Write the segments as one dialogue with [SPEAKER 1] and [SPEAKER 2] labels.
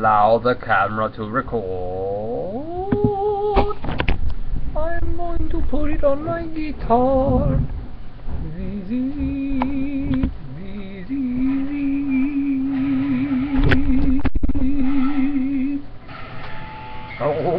[SPEAKER 1] allow the camera to record. I'm going to put it on my guitar. Zee, zee, zee, zee. Oh,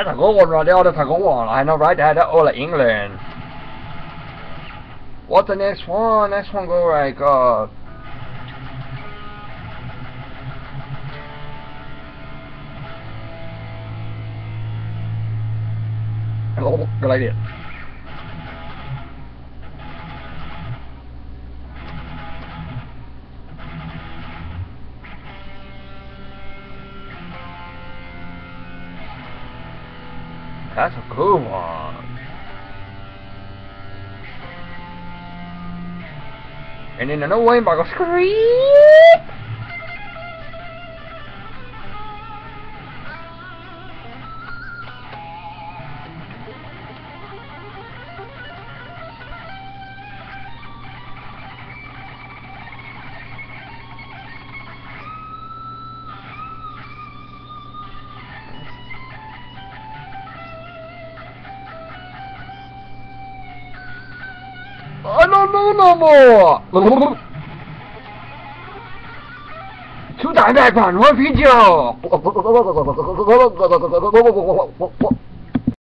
[SPEAKER 1] That's a good one right there, that's a good one. I know right there, that's all of England. What's the next one? Next one go like, uh... Oh, good idea. That's a cool one. And in another way, I go scream. I don't know no more. 出蛋白饭，我啤酒。